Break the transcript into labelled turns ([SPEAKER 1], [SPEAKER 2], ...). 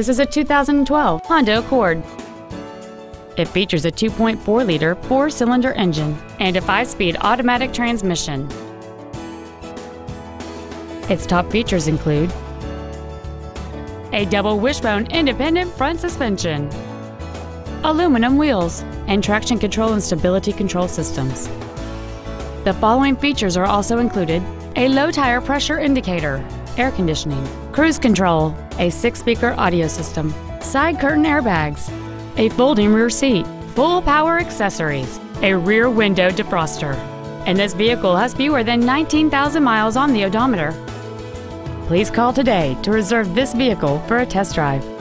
[SPEAKER 1] This is a 2012 Honda Accord. It features a 2.4-liter four-cylinder engine and a five-speed automatic transmission. Its top features include a double wishbone independent front suspension, aluminum wheels, and traction control and stability control systems. The following features are also included a low tire pressure indicator, air conditioning, cruise control, a six-speaker audio system, side curtain airbags, a folding rear seat, full power accessories, a rear window defroster, and this vehicle has fewer than 19,000 miles on the odometer. Please call today to reserve this vehicle for a test drive.